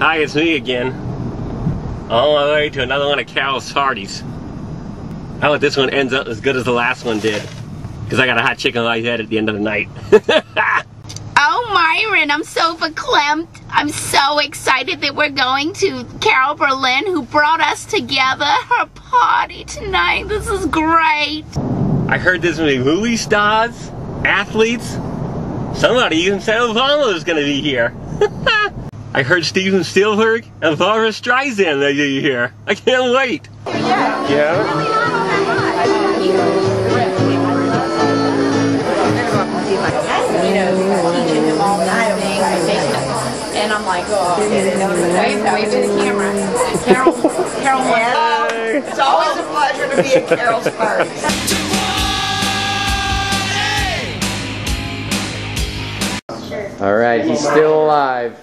Hi, it's me again. On my way to another one of Carol's parties. I hope this one ends up as good as the last one did. Because I got a hot chicken like that at the end of the night. oh, Myron, I'm so verklempt. I'm so excited that we're going to Carol Berlin, who brought us together. Her party tonight. This is great. I heard there's going to be movie stars, athletes. Somebody even said Obama was going to be here. I heard Steven Spielberg and Barbra Streisand are here. I can't wait. Yeah. And I'm like, oh, wave, wave to the camera. Carol, Carol, Hello. Oh, it's always a pleasure to be at Carol's party. All right, he's still alive.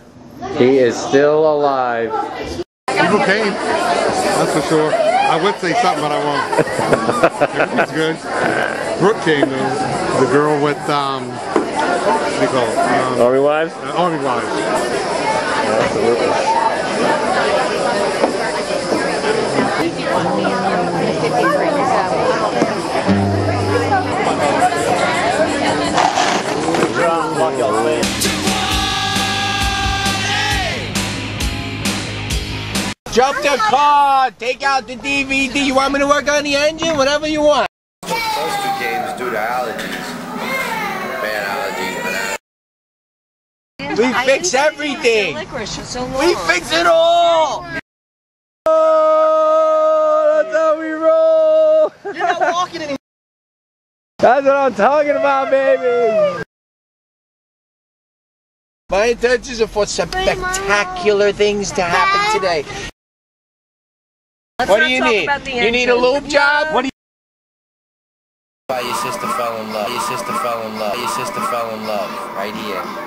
He is still alive. People came, that's for sure. I would say something, but I won't. Everything's good. Brooke came though. The girl with um, what do you call it? Um, Army wives. Uh, Army wives. Jump the car, take out the DVD. You want me to work on the engine? Whatever you want. Those two games due to allergies. Bad allergies, We fix everything. We fix it all. Oh, that's how we roll. You're not walking anymore. That's what I'm talking about, baby. My intentions are for spectacular things to happen today. Let's what do you need? You need a engine. lube job? What do you Why your sister fell in love. Your sister fell in love. Your sister fell in love. Right here.